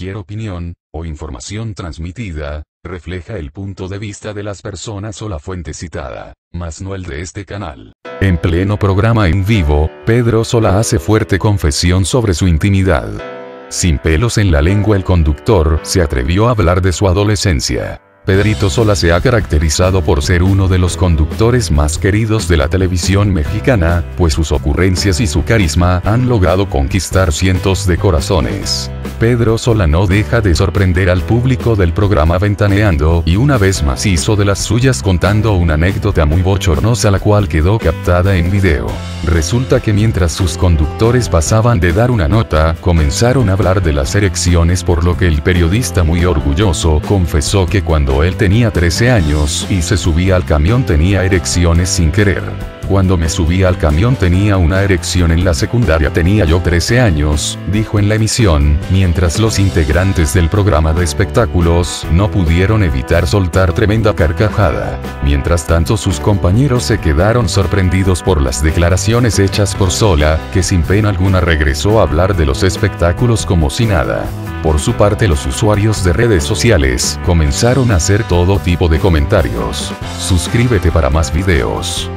Cualquier opinión, o información transmitida, refleja el punto de vista de las personas o la fuente citada, mas no el de este canal. En pleno programa en vivo, Pedro Sola hace fuerte confesión sobre su intimidad. Sin pelos en la lengua el conductor se atrevió a hablar de su adolescencia. Pedrito Sola se ha caracterizado por ser uno de los conductores más queridos de la televisión mexicana, pues sus ocurrencias y su carisma han logrado conquistar cientos de corazones. Pedro Sola no deja de sorprender al público del programa Ventaneando y una vez más hizo de las suyas contando una anécdota muy bochornosa la cual quedó captada en video. Resulta que mientras sus conductores pasaban de dar una nota, comenzaron a hablar de las erecciones por lo que el periodista muy orgulloso confesó que cuando él tenía 13 años y se subía al camión tenía erecciones sin querer. Cuando me subí al camión tenía una erección en la secundaria tenía yo 13 años, dijo en la emisión, mientras los integrantes del programa de espectáculos no pudieron evitar soltar tremenda carcajada. Mientras tanto sus compañeros se quedaron sorprendidos por las declaraciones hechas por Sola, que sin pena alguna regresó a hablar de los espectáculos como si nada. Por su parte los usuarios de redes sociales comenzaron a hacer todo tipo de comentarios. Suscríbete para más videos.